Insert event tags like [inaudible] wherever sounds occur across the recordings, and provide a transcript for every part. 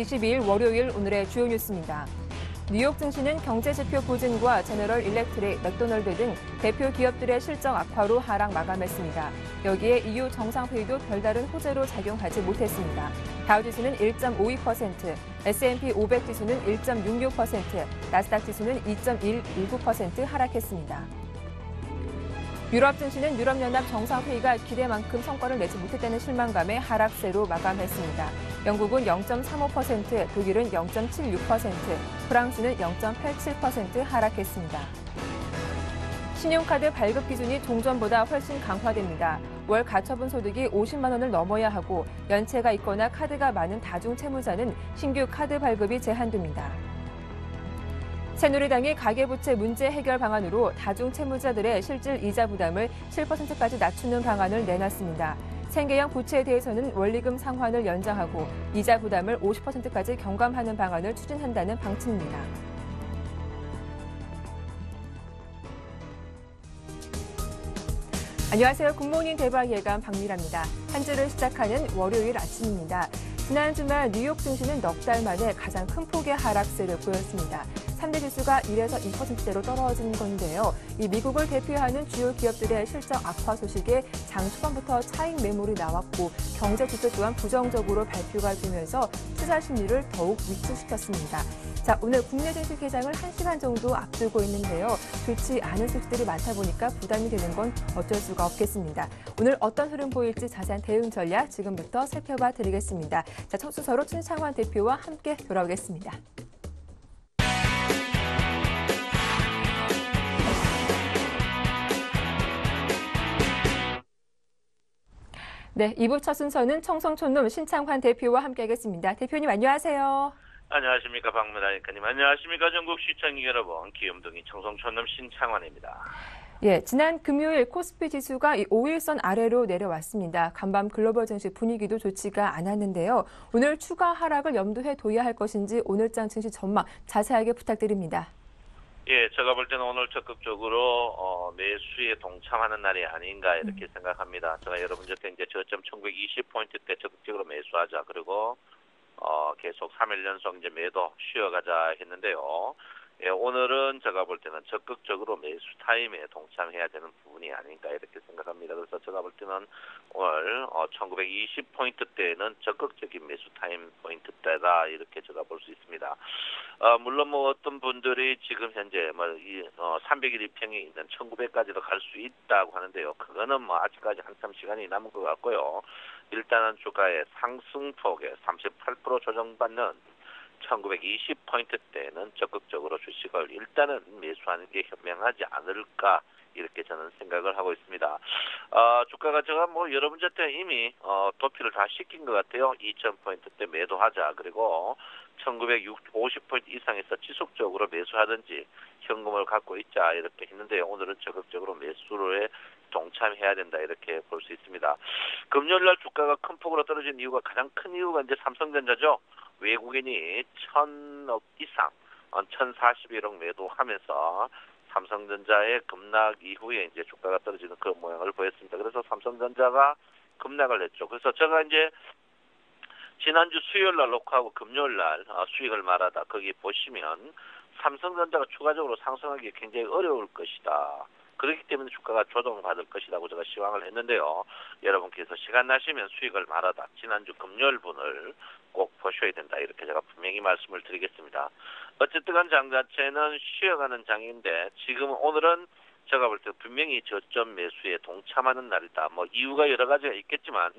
10월 22일 월요일 오늘의 주요 뉴스입니다. 뉴욕 증시는 경제 지표 부진과 제너럴 일렉트릭, 맥도널드 등 대표 기업들의 실적 악화로 하락 마감했습니다. 여기에 EU 정상회의도 별다른 호재로 작용하지 못했습니다. 다우지수는 1.52%, S&P 500 지수는 1.66%, 나스닥 지수는 2.119% 하락했습니다. 유럽 증시는 유럽연합 정상회의가 기대만큼 성과를 내지 못했다는 실망감에 하락세로 마감했습니다. 영국은 0.35%, 독일은 0.76%, 프랑스는 0.87% 하락했습니다. 신용카드 발급 기준이 종전보다 훨씬 강화됩니다. 월 가처분 소득이 50만 원을 넘어야 하고 연체가 있거나 카드가 많은 다중 채무자는 신규 카드 발급이 제한됩니다. 새누리당이 가계부채 문제 해결 방안으로 다중 채무자들의 실질 이자 부담을 7%까지 낮추는 방안을 내놨습니다. 생계형 부채에 대해서는 원리금 상환을 연장하고 이자 부담을 50%까지 경감하는 방안을 추진한다는 방침입니다. 안녕하세요. 굿모닝 대박 예감 박미라입니다. 한 주를 시작하는 월요일 아침입니다. 지난 주말 뉴욕 증시는 넉 달 만에 가장 큰 폭의 하락세를 보였습니다. 3대 지수가 1에서 2%대로 떨어진 건데요. 이 미국을 대표하는 주요 기업들의 실적 악화 소식에 장 초반부터 차익 매물이 나왔고 경제 지표 또한 부정적으로 발표가 되면서 투자 심리를 더욱 위축시켰습니다. 자, 오늘 국내 증시 개장을 1시간 정도 앞두고 있는데요. 좋지 않은 소식들이 많다 보니까 부담이 되는 건 어쩔 수가 없겠습니다. 오늘 어떤 흐름 보일지 자세한 대응 전략 지금부터 살펴봐 드리겠습니다. 자, 첫 순서로 춘창환 대표와 함께 돌아오겠습니다. 네, 2부 첫 순서는 청성촌놈 신창환 대표와 함께하겠습니다. 대표님 안녕하세요. 안녕하십니까 박문하니까님 안녕하십니까 전국 시청자 여러분 기염둥이 청성촌놈 신창환입니다. 예, 지난 금요일 코스피 지수가 5일선 아래로 내려왔습니다. 간밤 글로벌 증시 분위기도 좋지가 않았는데요. 오늘 추가 하락을 염두에 둬야 할 것인지 오늘장 증시 전망 자세하게 부탁드립니다. 예, 제가 볼 때는 오늘 적극적으로 어, 매수에 동참하는 날이 아닌가 이렇게 음. 생각합니다. 제가 여러분들께 이제 저점 1920포인트 때 적극적으로 매수하자 그리고 어, 계속 3일 연속 이제 매도 쉬어가자 했는데요. 예, 오늘은 제가 볼 때는 적극적으로 매수 타임에 동참해야 되는 부분이 아닌가 이렇게 생각합니다. 그래서 제가 볼 때는 오늘 어, 1920포인트 때는 적극적인 매수 타임 포인트 때다 이렇게 제가 볼 수 있습니다. 어, 물론 뭐 어떤 분들이 지금 현재 뭐 이 어, 300일 이평에 있는 1900까지도 갈 수 있다고 하는데요. 그거는 뭐 아직까지 한참 시간이 남은 것 같고요. 일단은 주가의 상승폭에 38% 조정받는 1920포인트 때는 적극적으로 주식을 일단은 매수하는 게 현명하지 않을까 이렇게 저는 생각을 하고 있습니다. 어, 주가가 제가 뭐 여러 분한테 이미 어, 도피를 다 시킨 것 같아요. 2000포인트 때 매도하자. 그리고 1950포인트 이상에서 지속적으로 매수하든지 현금을 갖고 있자 이렇게 했는데 오늘은 적극적으로 매수를 동참해야 된다 이렇게 볼 수 있습니다. 금요일 날 주가가 큰 폭으로 떨어진 이유가 가장 큰 이유가 이제 삼성전자죠. 외국인이 천억 이상, 1041억 매도하면서 삼성전자의 급락 이후에 이제 주가가 떨어지는 그런 모양을 보였습니다. 그래서 삼성전자가 급락을 했죠. 그래서 제가 이제 지난주 수요일 날 녹화하고 금요일 날 어, 수익을 말하다 거기 보시면 삼성전자가 추가적으로 상승하기 굉장히 어려울 것이다. 그렇기 때문에 주가가 조정받을 것이라고 제가 시황을 했는데요. 여러분께서 시간 나시면 수익을 말하다 지난주 금요일 분을 꼭 보셔야 된다 이렇게 제가 분명히 말씀을 드리겠습니다. 어쨌든 장 자체는 쉬어가는 장인데 지금 오늘은 제가 볼 때 분명히 저점 매수에 동참하는 날이다. 뭐 이유가 여러 가지가 있겠지만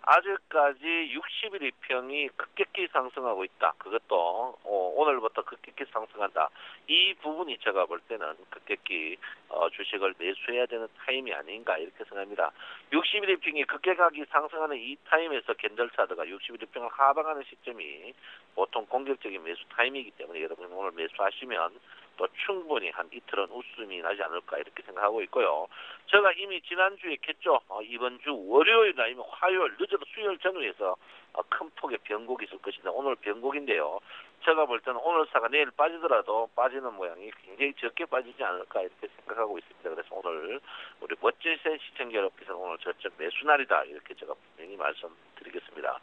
아직까지 60일 이평이 급격히 상승하고 있다. 그것도 어, 오늘부터 급격히 상승한다. 이 부분이 제가 볼 때는 급격히 어, 주식을 매수해야 되는 타임이 아닌가 이렇게 생각합니다. 60일 이평이 급격하게 상승하는 이 타임에서 겐델사드가 60일 이평을 하방하는 시점이 보통 공격적인 매수 타임이기 때문에 여러분 오늘 매수하시면 또 충분히 한 이틀은 웃음이 나지 않을까 이렇게 생각하고 있고요. 제가 이미 지난주에 했죠. 어, 이번 주 월요일 아니면 화요일 늦어도 수요일 전후에서 어, 큰 폭의 변곡이 있을 것이다. 오늘 변곡인데요. 제가 볼 때는 오늘 사가 내일 빠지더라도 빠지는 모양이 굉장히 적게 빠지지 않을까 이렇게 생각하고 있습니다. 그래서 오늘 우리 멋진 센 시청자 여러분께서는 오늘 저점 매수 날이다 이렇게 제가 분명히 말씀드리겠습니다.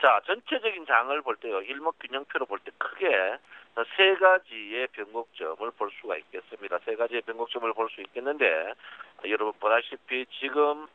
자 전체적인 장을 볼 때요 일목균형표로 볼 때 크게 세 가지의 변곡점을 볼 수가 있겠습니다. 세 가지의 변곡점을 볼 수 있겠는데 여러분 보다시피 지금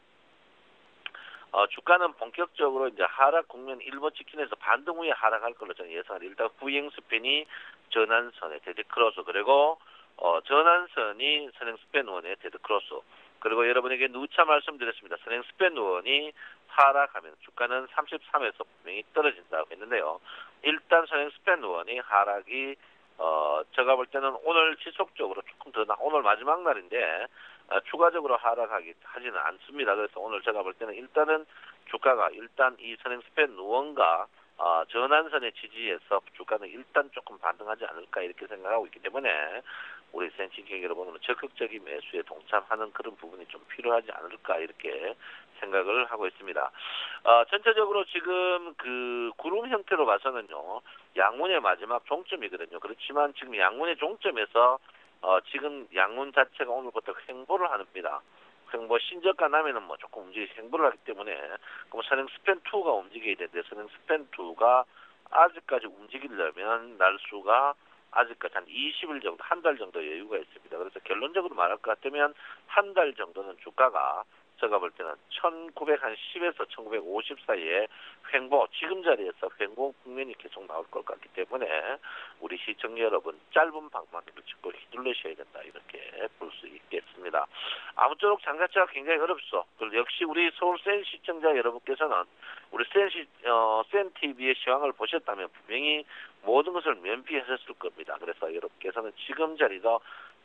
어, 주가는 본격적으로 이제 하락 국면 일본 치킨에서 반등 후에 하락할 걸로 저는 예상합니다. 일단 후행 span이 전환선의 데드 크로스 그리고 어, 전환선이 선행 span one의 데드 크로스 그리고 여러분에게 누차 말씀드렸습니다. 선행 span one이 하락하면 주가는 33에서 분명히 떨어진다고 했는데요. 일단 선행 span one이 하락이 어, 제가 볼 때는 오늘 지속적으로 조금 더 나, 오늘 마지막 날인데 어, 추가적으로 하락하기 하지는 않습니다. 그래서 오늘 제가 볼 때는 일단은 주가가 일단 이 선행 스팬 누원가 어, 전환선의 지지에서 주가는 일단 조금 반등하지 않을까 이렇게 생각하고 있기 때문에 우리 센치객 여러분은 적극적인 매수에 동참하는 그런 부분이 좀 필요하지 않을까 이렇게 생각을 하고 있습니다. 어, 전체적으로 지금 그 구름 형태로 봐서는요 양문의 마지막 종점이거든요. 그렇지만 지금 양문의 종점에서 어, 지금 양문 자체가 오늘부터 횡보를 합니다. 횡보 신저가 나면은 뭐 조금 움직이 횡보를 하기 때문에 그럼 선행 스팬 2가 움직여야 되는데 선행 스팬 2가 아직까지 움직이려면 날수가 아직까지 한 20일 정도, 한 달 정도 여유가 있습니다. 그래서 결론적으로 말할 것 같으면 한 달 정도는 주가가 제가 볼 때는 1910에서 1950 사이에 횡보, 지금 자리에서 횡보 국면이 계속 나올 것 같기 때문에 우리 시청자 여러분 짧은 방망이를 짚고 휘둘러셔야 된다 이렇게 볼 수 있겠습니다. 아무쪼록 장자체가 굉장히 어렵소. 그리고 역시 우리 서울 센 시청자 여러분께서는 우리 센, 시, 어, 센 TV의 시황을 보셨다면 분명히 모든 것을 면피하셨을 겁니다. 그래서 여러분께서는 지금 자리도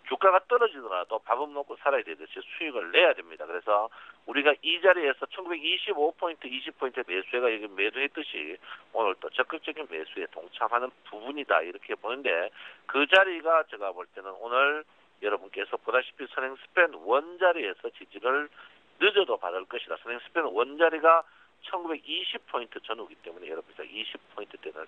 주가가 떨어지더라도 밥은 먹고 살아야 되듯이 수익을 내야 됩니다. 그래서 우리가 이 자리에서 1925포인트, 20포인트 매수해가 여기 매도했듯이 오늘 또 적극적인 매수에 동참하는 부분이다. 이렇게 보는데 그 자리가 제가 볼 때는 오늘 여러분께서 보다시피 선행 스팬 원자리에서 지지를 늦어도 받을 것이다. 선행 스팬 원자리가 1920포인트 전후기 때문에 여러분께서 20포인트 때는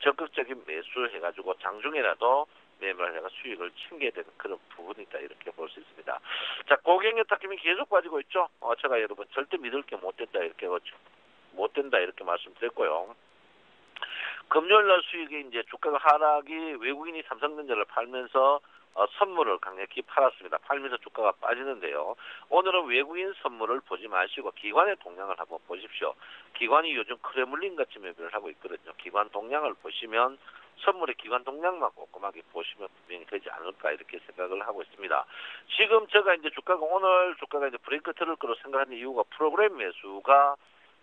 적극적인 매수해가지고 장중에라도 매매를 해가 수익을 챙겨야 되는 그런 부분이다 이렇게 볼 수 있습니다. 자 고객의 tak힘이 계속 빠지고 있죠. 어, 제가 여러분 절대 믿을 게 못 된다 이렇게 못 된다 이렇게 말씀드렸고요. 금요일 날 수익이 이제 주가가 하락이 외국인이 삼성전자를 팔면서 어, 선물을 강력히 팔았습니다. 팔면서 주가가 빠지는데요. 오늘은 외국인 선물을 보지 마시고 기관의 동향을 한번 보십시오. 기관이 요즘 크레물린 같이 매매를 하고 있거든요. 기관 동향을 보시면 선물의 기관 동향만 꼼꼼하게 보시면 분명히 되지 않을까 이렇게 생각을 하고 있습니다. 지금 제가 이제 주가가 오늘 주가가 이제 브레이크 틀을 거로 생각하는 이유가 프로그램 매수가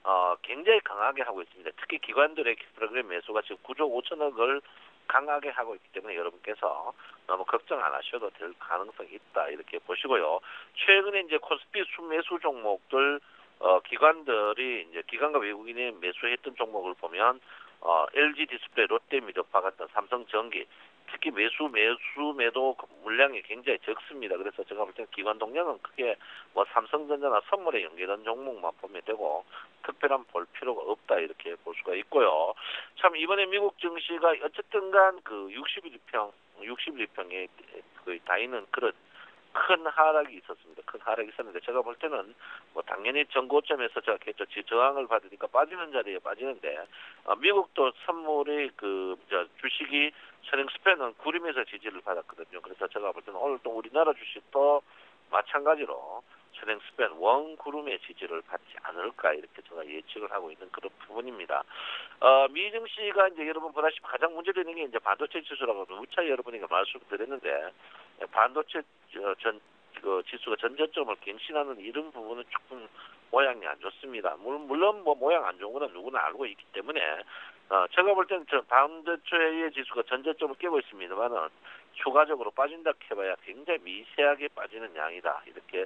어, 굉장히 강하게 하고 있습니다. 특히 기관들의 프로그램 매수가 지금 9조 5천억을 강하게 하고 있기 때문에 여러분께서 너무 걱정 안 하셔도 될 가능성이 있다 이렇게 보시고요. 최근에 이제 코스피 순매수 종목들 어, 기관들이 이제 기관과 외국인이 매수했던 종목을 보면 어, LG 디스플레이, 롯데 미도파 같은 삼성전기 특히 매수 매수 매도 물량이 굉장히 적습니다. 그래서 제가 볼 때는 기관 동력은 크게 뭐 삼성전자나 선물에 연계된 종목만 보면 되고 특별한 볼 필요가 없다 이렇게 볼 수가 있고요. 참 이번에 미국 증시가 어쨌든간 그 61평 61평에 거의 다 있는 그런 큰 하락이 있었습니다. 큰 하락이 있었는데 제가 볼 때는 뭐 당연히 전고점에서 제가 했죠. 저항을 받으니까 빠지는 자리에 빠지는데 어, 미국도 선물이 그 주식이 선행 스팬은 구림에서 지지를 받았거든요. 그래서 제가 볼 때는 오늘 또 우리나라 주식도 마찬가지로 선행 스팬 원 구름의 지지를 받지 않을까 이렇게 제가 예측을 하고 있는 그런 부분입니다. 어, 미증시가 이제 여러분 보다시피 가장 문제되는 게 이제 반도체 지수라고 무차 여러분에게 말씀드렸는데 반도체 전, 그 지수가 전저점을 갱신하는 이런 부분은 조금 모양이 안 좋습니다. 물론 뭐 모양 안 좋은 거는 누구나 알고 있기 때문에 어, 제가 볼 때는 저 반도체의 지수가 전저점을 깨고 있습니다만은 추가적으로 빠진다 해봐야 굉장히 미세하게 빠지는 양이다 이렇게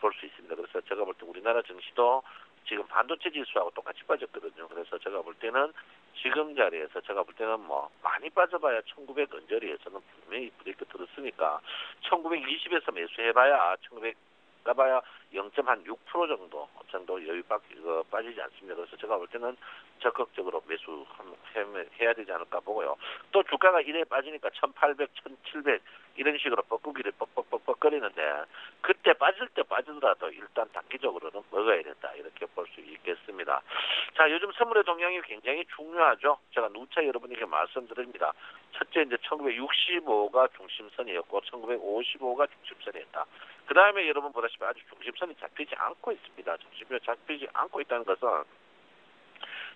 볼 수 있습니다. 그래서 제가 볼 때 우리나라 증시도 지금 반도체 지수하고 똑같이 빠졌거든요. 그래서 제가 볼 때는 지금 자리에서 제가 볼 때는 뭐 많이 빠져봐야 1900 언저리에서는 분명히 브레이크 들었으니까 1920에서 매수해봐야 1900 까봐야 0.6% 정도 정도 여유밖에 어, 빠지지 않습니다. 그래서 제가 볼 때는 적극적으로 매수 한- 해야 되지 않을까 보고요. 또 주가가 이래 빠지니까 1,800, 1,700 이런 식으로 뻐꾸기를 뻑뻑뻑뻑 거리는데 그때 빠질 때 빠지더라도 일단 단기적으로는 먹어야 된다 이렇게 볼 수 있겠습니다. 자 요즘 선물의 동향이 굉장히 중요하죠. 제가 누차 여러분에게 말씀드립니다. 첫째 이제 1965가 중심선이었고 1955가 중심선이었다. 그 다음에 여러분 보다시피 아직 중심선이 잡히지 않고 있습니다. 중심선이 잡히지 않고 있다는 것은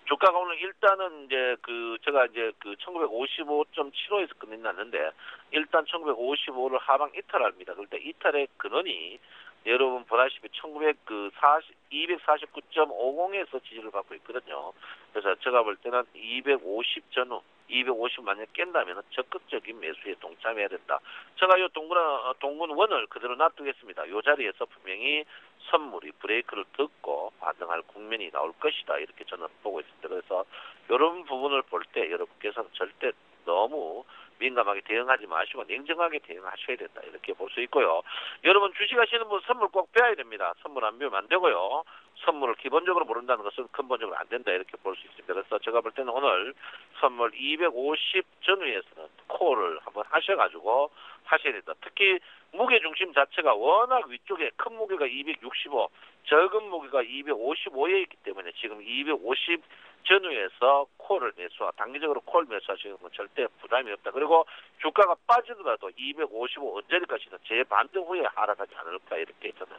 주가가 오늘 일단은 이제 그 제가 이제 그 1955.75에서 끝났는데 일단 1955를 하방 이탈합니다. 때 이탈의 근원이 여러분 보다시피 1940 249.50에서 지지를 받고 있거든요. 그래서 제가 볼 때는 250 전후 250 만약 깬다면 적극적인 매수에 동참해야 된다. 제가 이 동군 어, 동군 원을 그대로 놔두겠습니다. 이 자리에서 분명히 선물이 브레이크를 듣고 반등할 국면이 나올 것이다. 이렇게 저는 보고 있습니다. 그래서 이런 부분을 볼 때 여러분께서는 절대 너무 민감하게 대응하지 마시고 냉정하게 대응하셔야 된다. 이렇게 볼 수 있고요. 여러분 주식하시는 분 선물 꼭 빼야 됩니다. 선물 안 빼면 안 되고요. 선물을 기본적으로 모른다는 것은 근본적으로 안 된다. 이렇게 볼 수 있습니다. 그래서 제가 볼 때는 오늘 선물 250 전후에서는 콜을 한번 하셔가지고 하셔야 된다. 특히 무게 중심 자체가 워낙 위쪽에 큰 무게가 265, 적은 무게가 255에 있기 때문에 지금 250 전후에서 콜을 매수하, 단기적으로 콜 매수하시는 건 절대 부담이 없다. 그리고 주가가 빠지더라도 255 언제까지는 재반등 후에 하락하지 않을까 이렇게 저는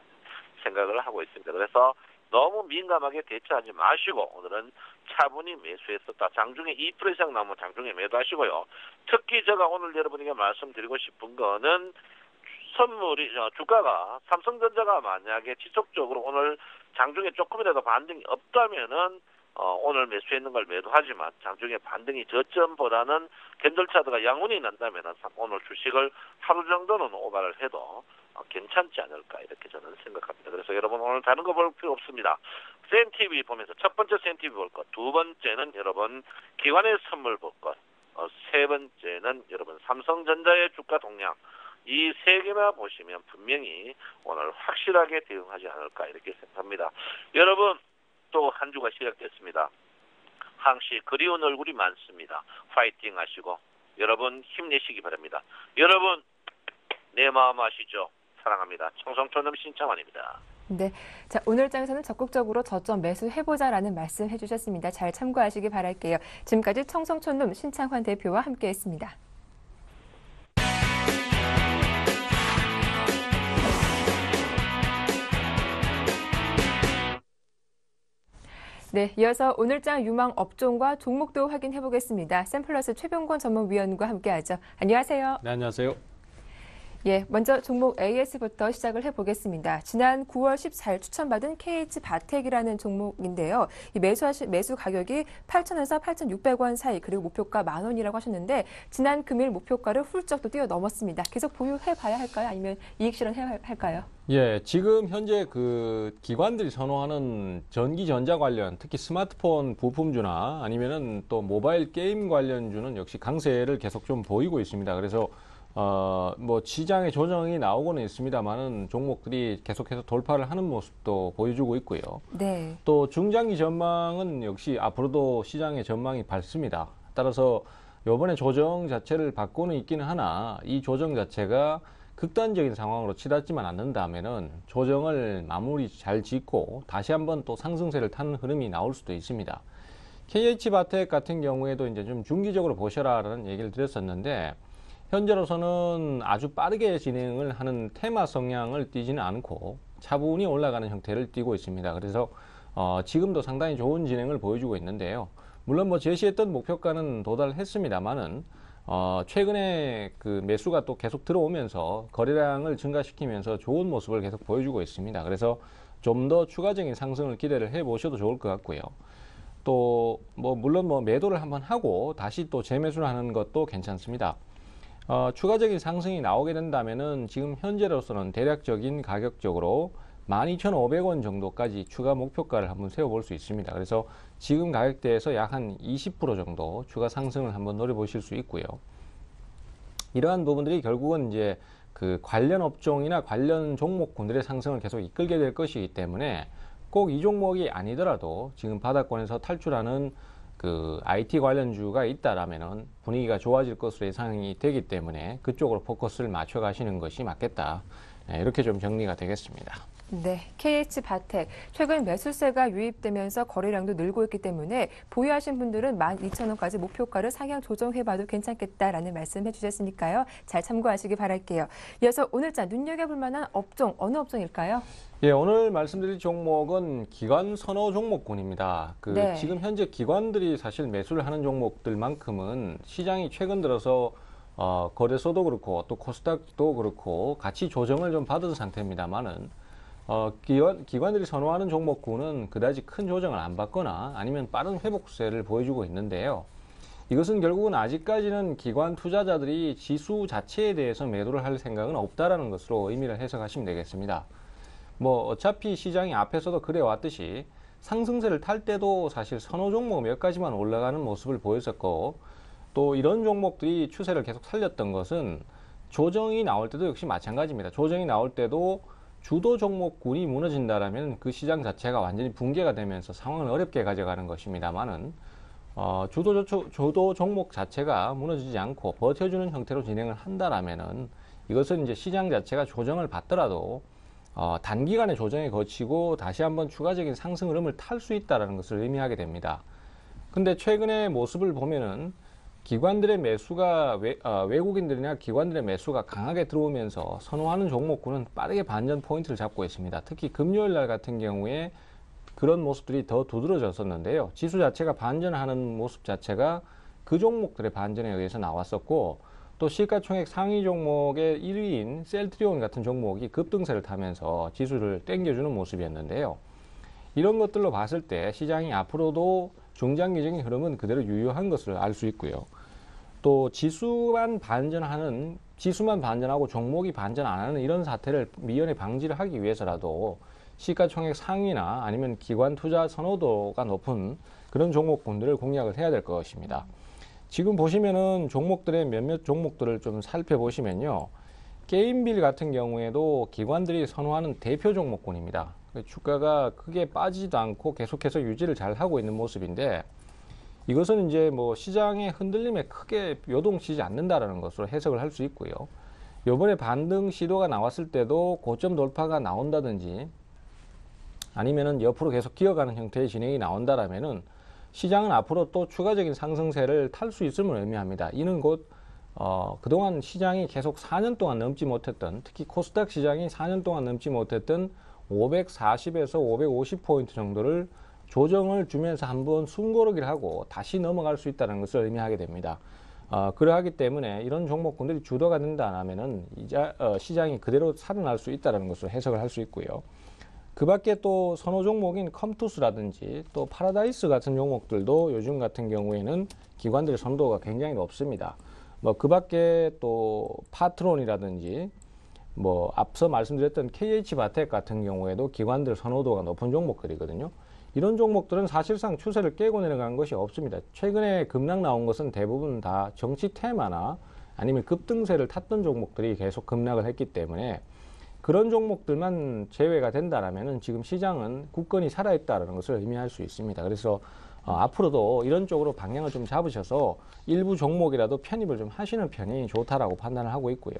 생각을 하고 있습니다. 그래서 너무 민감하게 대처하지 마시고 오늘은 차분히 매수했었다. 장중에 2% 이상 나오면 장중에 매도하시고요. 특히 제가 오늘 여러분에게 말씀드리고 싶은 거는 선물이 어, 주가가 삼성전자가 만약에 지속적으로 오늘 장중에 조금이라도 반등이 없다면은 어, 오늘 매수했는 걸 매도하지만 장중에 반등이 저점보다는 캔들차트가 양봉이 난다면은 오늘 주식을 하루 정도는 오버를 해도 어, 괜찮지 않을까 이렇게 저는 생각합니다. 그래서 여러분 오늘 다른 거 볼 필요 없습니다. SEN TV 보면서 첫 번째 SEN TV 볼 것, 두 번째는 여러분 기관의 선물 볼 것, 어, 세 번째는 여러분 삼성전자의 주가 동향 이 세 개만 보시면 분명히 오늘 확실하게 대응하지 않을까 이렇게 생각합니다. 여러분 또 한 주가 시작됐습니다. 항시 그리운 얼굴이 많습니다. 파이팅 하시고 여러분 힘내시기 바랍니다. 여러분 내 마음 아시죠? 사랑합니다. 청성촌놈 신창환입니다. 네. 자, 오늘 장에서는 적극적으로 저점 매수해보자라는 말씀 해주셨습니다. 잘 참고하시기 바랄게요. 지금까지 청성촌룸 신창환 대표와 함께 했습니다. 네, 이어서 오늘장 유망 업종과 종목도 확인해 보겠습니다. 샘플러스 최병권 전문위원과 함께하죠. 안녕하세요. 네, 안녕하세요. 예, 먼저 종목 AS부터 시작을 해보겠습니다. 지난 9월 14일 추천받은 KH 바텍이라는 종목인데요. 이 매수 매수 가격이 8,000원에서 8,600원 사이 그리고 목표가 만 원이라고 하셨는데 지난 금일 목표가를 훌쩍 또 뛰어넘었습니다. 계속 보유해 봐야 할까요? 아니면 이익 실현해야 할까요? 예, 지금 현재 그 기관들이 선호하는 전기 전자 관련, 특히 스마트폰 부품주나 아니면은 또 모바일 게임 관련주는 역시 강세를 계속 좀 보이고 있습니다. 그래서 어, 뭐 시장의 조정이 나오고는 있습니다만은 종목들이 계속해서 돌파를 하는 모습도 보여주고 있고요. 네. 또 중장기 전망은 역시 앞으로도 시장의 전망이 밝습니다. 따라서 이번에 조정 자체를 받고는 있기는 하나 이 조정 자체가 극단적인 상황으로 치닫지만 않는다면은 조정을 마무리 잘 짓고 다시 한번 또 상승세를 타는 흐름이 나올 수도 있습니다. KH바텍 같은 경우에도 이제 좀 중기적으로 보셔라라는 얘기를 드렸었는데 현재로서는 아주 빠르게 진행을 하는 테마 성향을 띠지는 않고 차분히 올라가는 형태를 띠고 있습니다. 그래서 어, 지금도 상당히 좋은 진행을 보여주고 있는데요. 물론 뭐 제시했던 목표가는 도달했습니다만은 어, 최근에 그 매수가 또 계속 들어오면서 거래량을 증가시키면서 좋은 모습을 계속 보여주고 있습니다. 그래서 좀 더 추가적인 상승을 기대를 해 보셔도 좋을 것 같고요. 또 뭐 물론 뭐 매도를 한번 하고 다시 또 재매수를 하는 것도 괜찮습니다. 어, 추가적인 상승이 나오게 된다면은 지금 현재로서는 대략적인 가격적으로 12,500원 정도까지 추가 목표가를 한번 세워볼 수 있습니다. 그래서 지금 가격대에서 약 한 20% 정도 추가 상승을 한번 노려보실 수 있고요. 이러한 부분들이 결국은 이제 그 관련 업종이나 관련 종목군들의 상승을 계속 이끌게 될 것이기 때문에 꼭 이 종목이 아니더라도 지금 바닥권에서 탈출하는 그 IT 관련주가 있다라면은 분위기가 좋아질 것으로 예상이 되기 때문에 그쪽으로 포커스를 맞춰 가시는 것이 맞겠다. 네, 이렇게 좀 정리가 되겠습니다. 네, KH 바텍 최근 매수세가 유입되면서 거래량도 늘고 있기 때문에 보유하신 분들은 12,000원까지 목표가를 상향 조정해봐도 괜찮겠다라는 말씀해 주셨으니까요. 잘 참고하시기 바랄게요. 이어서 오늘자 눈여겨볼 만한 업종 어느 업종일까요? 예, 오늘 말씀드릴 종목은 기관 선호 종목군입니다. 그 네. 지금 현재 기관들이 사실 매수를 하는 종목들만큼은 시장이 최근 들어서 어, 거래소도 그렇고 또 코스닥도 그렇고 같이 조정을 좀 받은 상태입니다만은 어, 기관, 기관들이 선호하는 종목군은 그다지 큰 조정을 안 받거나 아니면 빠른 회복세를 보여주고 있는데요. 이것은 결국은 아직까지는 기관 투자자들이 지수 자체에 대해서 매도를 할 생각은 없다라는 것으로 의미를 해석하시면 되겠습니다. 뭐 어차피 시장이 앞에서도 그래 왔듯이 상승세를 탈 때도 사실 선호 종목 몇 가지만 올라가는 모습을 보였었고 또 이런 종목들이 추세를 계속 살렸던 것은 조정이 나올 때도 역시 마찬가지입니다. 조정이 나올 때도 주도 종목군이 무너진다라면 그 시장 자체가 완전히 붕괴가 되면서 상황을 어렵게 가져가는 것입니다만은 어, 주도, 조- 주도 종목 자체가 무너지지 않고 버텨주는 형태로 진행을 한다라면은 이것은 이제 시장 자체가 조정을 받더라도 어, 단기간에 조정에 거치고 다시 한번 추가적인 상승 흐름을 탈 수 있다라는 것을 의미하게 됩니다. 근데 최근의 모습을 보면은 기관들의 매수가 외, 어, 외국인들이나 기관들의 매수가 강하게 들어오면서 선호하는 종목군은 빠르게 반전 포인트를 잡고 있습니다. 특히 금요일 날 같은 경우에 그런 모습들이 더 두드러졌었는데요. 지수 자체가 반전하는 모습 자체가 그 종목들의 반전에 의해서 나왔었고 또 시가총액 상위 종목의 1위인 셀트리온 같은 종목이 급등세를 타면서 지수를 땡겨주는 모습이었는데요. 이런 것들로 봤을 때 시장이 앞으로도 중장기적인 흐름은 그대로 유효한 것을 알 수 있고요. 또 지수만 반전하는 지수만 반전하고 종목이 반전 안 하는 이런 사태를 미연에 방지를 하기 위해서라도 시가총액 상위나 아니면 기관 투자 선호도가 높은 그런 종목군들을 공략을 해야 될 것입니다. 지금 보시면은 종목들의 몇몇 종목들을 좀 살펴보시면요. 게임빌 같은 경우에도 기관들이 선호하는 대표 종목군입니다. 주가가 크게 빠지지도 않고 계속해서 유지를 잘 하고 있는 모습인데 이것은 이제 뭐 시장의 흔들림에 크게 요동치지 않는다라는 것으로 해석을 할 수 있고요. 요번에 반등 시도가 나왔을 때도 고점 돌파가 나온다든지 아니면은 옆으로 계속 기어가는 형태의 진행이 나온다라면은 시장은 앞으로 또 추가적인 상승세를 탈 수 있음을 의미합니다. 이는 곧 어, 그동안 시장이 계속 4년 동안 넘지 못했던 특히 코스닥 시장이 4년 동안 넘지 못했던 540에서 550포인트 정도를 조정을 주면서 한번 숨고르기를 하고 다시 넘어갈 수 있다는 것을 의미하게 됩니다. 어, 그러하기 때문에 이런 종목군들이 주도가 된다면은 이제 어, 시장이 그대로 살아날 수 있다는 것을 해석을 할 수 있고요. 그 밖에 또 선호 종목인 컴투스라든지 또 파라다이스 같은 종목들도 요즘 같은 경우에는 기관들의 선호도가 굉장히 높습니다. 뭐 그 밖에 또 파트론이라든지 뭐 앞서 말씀드렸던 KH 바텍 같은 경우에도 기관들 선호도가 높은 종목들이거든요. 이런 종목들은 사실상 추세를 깨고 내려간 것이 없습니다. 최근에 급락 나온 것은 대부분 다 정치 테마나 아니면 급등세를 탔던 종목들이 계속 급락을 했기 때문에 그런 종목들만 제외가 된다라면은 지금 시장은 굳건히 살아있다라는 것을 의미할 수 있습니다. 그래서 어, 앞으로도 이런 쪽으로 방향을 좀 잡으셔서 일부 종목이라도 편입을 좀 하시는 편이 좋다라고 판단을 하고 있고요.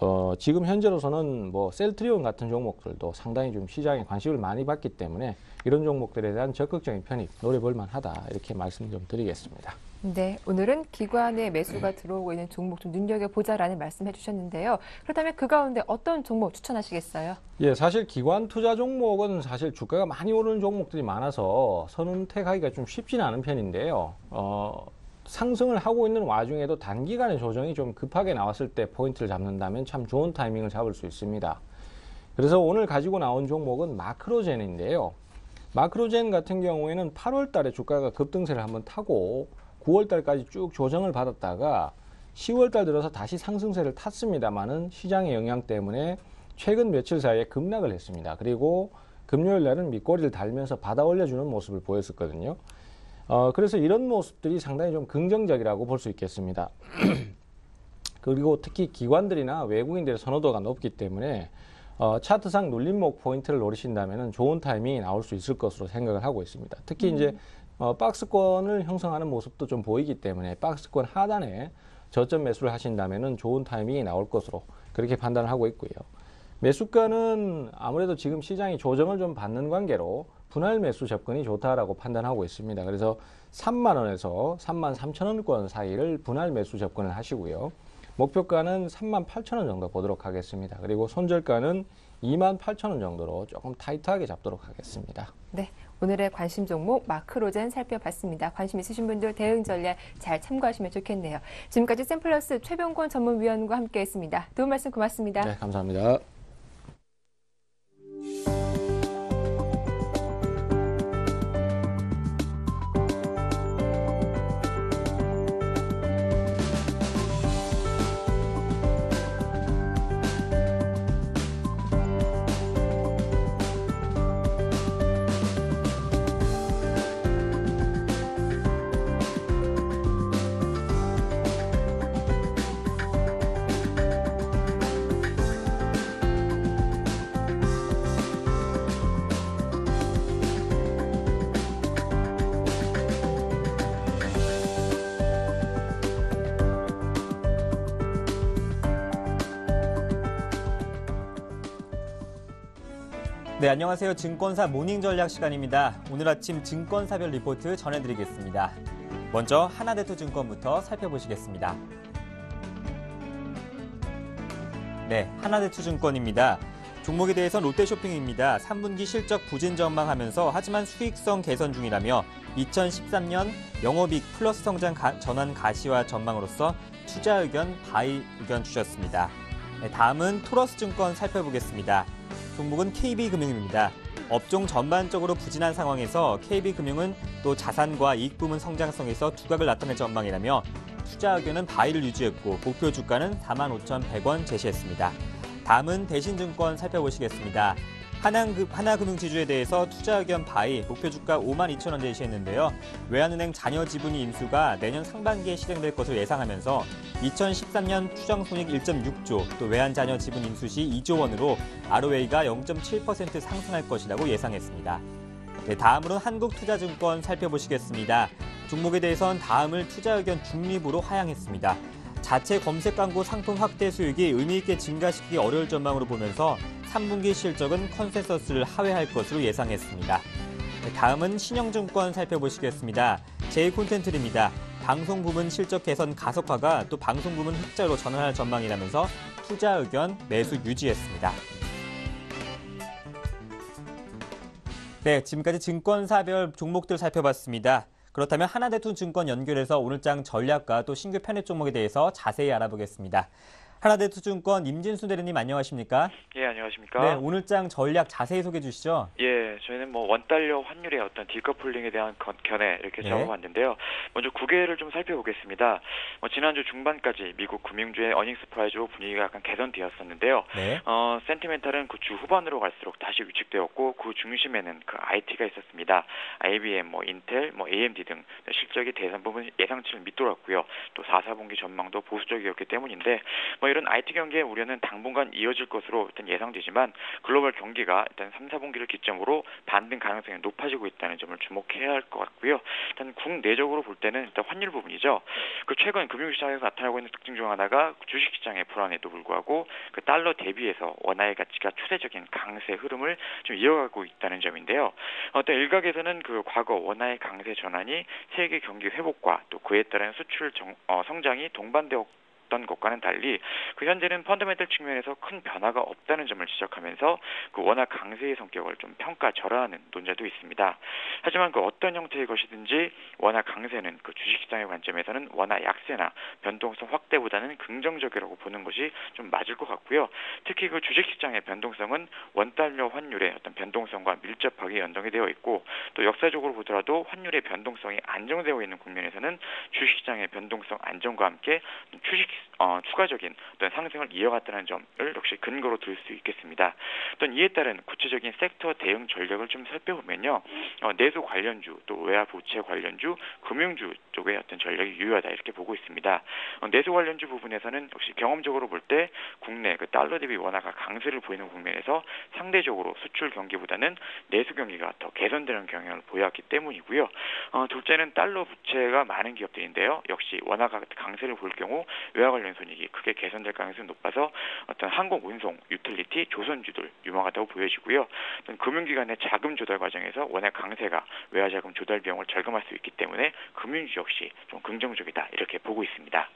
어, 지금 현재로서는 뭐 셀트리온 같은 종목들도 상당히 좀 시장에 관심을 많이 받기 때문에 이런 종목들에 대한 적극적인 편입 노려볼 만하다 이렇게 말씀 좀 드리겠습니다. 네, 오늘은 기관의 매수가 들어오고 있는 종목 좀 눈여겨보자라는 말씀 해 주셨는데요. 그렇다면 그 가운데 어떤 종목 추천하시겠어요? 예, 사실 기관 투자 종목은 사실 주가가 많이 오르는 종목들이 많아서 선택하기가 좀 쉽지는 않은 편인데요. 어, 상승을 하고 있는 와중에도 단기간에 조정이 좀 급하게 나왔을 때 포인트를 잡는다면 참 좋은 타이밍을 잡을 수 있습니다. 그래서 오늘 가지고 나온 종목은 마크로젠인데요. 마크로젠 같은 경우에는 8월 달에 주가가 급등세를 한번 타고 9월 달까지 쭉 조정을 받았다가 10월 달 들어서 다시 상승세를 탔습니다만은 시장의 영향 때문에 최근 며칠 사이에 급락을 했습니다. 그리고 금요일 날은 밑꼬리를 달면서 받아 올려주는 모습을 보였었거든요. 어, 그래서 이런 모습들이 상당히 좀 긍정적이라고 볼 수 있겠습니다. [clears throat] 그리고 특히 기관들이나 외국인들의 선호도가 높기 때문에 어, 차트상 눌림목 포인트를 노리신다면 좋은 타이밍이 나올 수 있을 것으로 생각을 하고 있습니다. 특히 이제 어, 박스권을 형성하는 모습도 좀 보이기 때문에 박스권 하단에 저점 매수를 하신다면 좋은 타이밍이 나올 것으로 그렇게 판단을 하고 있고요. 매수가는 아무래도 지금 시장이 조정을 좀 받는 관계로 분할 매수 접근이 좋다라고 판단하고 있습니다. 그래서 3만 원에서 3만 3천 원권 사이를 분할 매수 접근을 하시고요. 목표가는 3만 8천 원 정도 보도록 하겠습니다. 그리고 손절가는 2만 8천 원 정도로 조금 타이트하게 잡도록 하겠습니다. 네, 오늘의 관심 종목 마크로젠 살펴봤습니다. 관심 있으신 분들 대응 전략 잘 참고하시면 좋겠네요. 지금까지 샘플러스 최병권 전문위원과 함께했습니다. 도움 말씀 고맙습니다. 네, 감사합니다. 안녕하세요. 증권사 모닝 전략 시간입니다. 오늘 아침 증권사별 리포트 전해드리겠습니다. 먼저 하나대투 증권부터 살펴보시겠습니다. 네, 하나대투 증권입니다. 종목에 대해서 롯데쇼핑입니다. 3분기 실적 부진 전망하면서 하지만 수익성 개선 중이라며 2013년 영업이익 플러스 성장 가- 전환 가시화 전망으로서 투자 의견 buy 의견 주셨습니다. 네, 다음은 토러스 증권 살펴보겠습니다. 종목은 KB금융입니다. 업종 전반적으로 부진한 상황에서 KB금융은 또 자산과 이익 부문 성장성에서 두각을 나타낼 전망이라며 투자 의견은 buy를 유지했고 목표 주가는 45,100원 제시했습니다. 다음은 대신증권 살펴보시겠습니다. 하나금, 하나금융지주에 대해서 투자 의견 buy 목표 주가 5만 2천 원 제시했는데요. 외환은행 잔여 지분이 인수가 내년 상반기에 실행될 것을 예상하면서 2013년 추정 손익 1.6조 또 외환 잔여 지분 인수 시 2조 원으로 ROA가 0.7% 상승할 것이라고 예상했습니다. 네, 다음으로 한국투자증권 살펴보시겠습니다. 종목에 대해선 다음을 투자 의견 중립으로 하향했습니다. 자체 검색 광고 상품 확대 수익이 의미 있게 증가시키기 어려울 전망으로 보면서 3분기 실적은 컨센서스를 하회할 것으로 예상했습니다. 네, 다음은 신영증권 살펴보시겠습니다. 제이콘텐츠입니다. 방송 부문 실적 개선 가속화가 또 방송 부문 흑자로 전환할 전망이라면서 투자 의견 매수 유지했습니다. 네, 지금까지 증권사별 종목들 살펴봤습니다. 그렇다면 하나대투증권 연결해서 오늘장 전략과 또 신규 편입 종목에 대해서 자세히 알아보겠습니다. 하나대투증권 임진수 대리님 안녕하십니까? 예, 안녕하십니까? 네, 오늘장 전략 자세히 소개해 주시죠. 예, 저희는 뭐 원달러 환율의 어떤 decoupling에 대한 건- 견해 이렇게 네. 잡아봤는데요. 먼저 국외를 좀 살펴보겠습니다. 뭐 지난주 중반까지 미국 금융주의 earning surprise로 분위기가 약간 개선되었었는데요. 네. 어, 센티멘탈은 그 주 후반으로 갈수록 다시 위축되었고 그 중심에는 그 IT가 있었습니다. IBM, 뭐 인텔, 뭐 AMD 등 실적이 대부분 예상치를 밑돌았고요. 또 4, 4분기 전망도 보수적이었기 때문인데 뭐 이런 IT 경기의 우려는 당분간 이어질 것으로 일단 예상되지만 글로벌 경기가 일단 3, 4분기를 기점으로 반등 가능성이 높아지고 있다는 점을 주목해야 할 것 같고요. 일단 국내적으로 볼 때는 일단 환율 부분이죠. 그 최근 금융시장에서 나타나고 있는 특징 중 하나가 주식시장의 불안에도 불구하고 그 달러 대비해서 원화의 가치가 추세적인 강세 흐름을 좀 이어가고 있다는 점인데요. 어떤 일각에서는 그 과거 원화의 강세 전환이 세계 경기 회복과 또 그에 따른 수출 정- 어, 성장이 동반되었 던 것과는 달리 그 현재는 펀더멘털 측면에서 큰 변화가 없다는 점을 지적하면서 그 워낙 강세의 성격을 좀 평가절하하는 논자도 있습니다. 하지만 그 어떤 형태의 것이든지 워낙 강세는 그 주식시장의 관점에서는 워낙 약세나 변동성 확대보다는 긍정적이라고 보는 것이 좀 맞을 것 같고요. 특히 그 주식시장의 변동성은 원달러 환율의 어떤 변동성과 밀접하게 연동이 되어 있고 또 역사적으로 보더라도 환율의 변동성이 안정되어 있는 국면에서는 주식시장의 변동성 안정과 함께 주식 어, 추가적인 어떤 상승을 이어갔다는 점을 역시 근거로 들 수 있겠습니다. 또는 이에 따른 구체적인 섹터 대응 전략을 좀 살펴보면요, 어, 내수 관련주 또 외화 부채 관련주, 금융주 쪽의 어떤 전략이 유효하다 이렇게 보고 있습니다. 어, 내수 관련주 부분에서는 역시 경험적으로 볼 때 국내 그 달러 대비 원화가 강세를 보이는 국면에서 상대적으로 수출 경기보다는 내수 경기가 더 개선되는 경향을 보여왔기 때문이고요. 어, 둘째는 달러 부채가 많은 기업들인데요. 역시 원화가 강세를 볼 경우 외화 관련 손익이 크게 개선될 가능성이 높아서 어떤 항공 운송, 유틸리티, 조선주들 유망하다고 보여지고요. 금융기관의 자금 조달 과정에서 원화 강세가 외화 자금 조달 비용을 절감할 수 있기 때문에 금융주 역시 좀 긍정적이다 이렇게 보고 있습니다.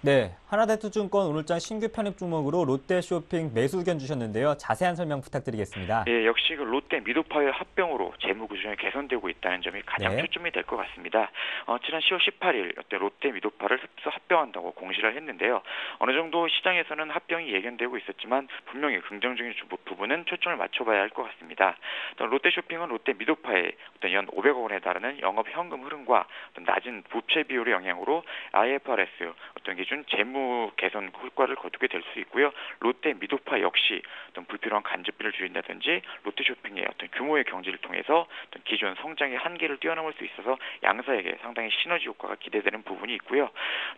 네, 하나대투증권 오늘장 신규 편입 종목으로 롯데쇼핑 매수 의견 주셨는데요. 자세한 설명 부탁드리겠습니다. 예, 역시 그 롯데 미도파의 합병으로 재무 구조가 개선되고 있다는 점이 가장 네. 초점이 될 것 같습니다. 어, 지난 10월 18일 롯데 미도파를 흡수 합병한다고 공시를 했는데요. 어느 정도 시장에서는 합병이 예견되고 있었지만 분명히 긍정적인 주- 부분은 초점을 맞춰봐야 할 것 같습니다. 또 롯데쇼핑은 롯데 미도파의 어떤 연 500억 원에 달하는 영업 현금 흐름과 낮은 부채 비율의 영향으로 IFRS 어떤 기준 재무 개선 효과를 거두게 될 수 있고요. 롯데 미도파 역시 어떤 불필요한 간접비를 줄인다든지 롯데쇼핑의 어떤 규모의 경제를 통해서 어떤 기존 성장의 한계를 뛰어넘을 수 있어서 양사에게 상당히 시너지 효과가 기대되는 부분이 있고요.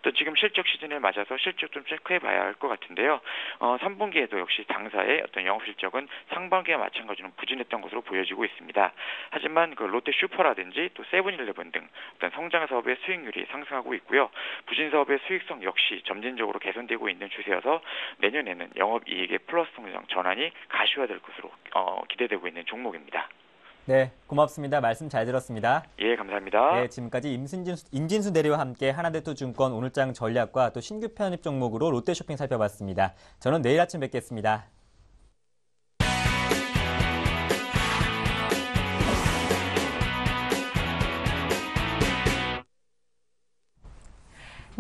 또 지금 실적 시즌에 맞아서 실적 좀 체크해 봐야 할 것 같은데요. 어, 3분기에도 역시 당사의 어떤 영업 실적은 상반기와 마찬가지로 부진했던 것으로 보여지고 있습니다. 하지만 그 롯데 슈퍼라든지 또 세븐일레븐 등 어떤 성장 사업의 수익률이 상승하고 있고요. 부진 사업의 수익성 역시 점진적으로 개선되고 있는 추세여서 내년에는 영업 이익의 플러스 성장 전환이 가시화될 것으로 어, 기대되고 있는 종목입니다. 네, 고맙습니다. 말씀 잘 들었습니다. 예, 감사합니다. 네, 지금까지 임순진, 임진수 대리와 함께 하나대투증권 오늘장 전략과 또 신규 편입 종목으로 롯데쇼핑 살펴봤습니다. 저는 내일 아침 뵙겠습니다.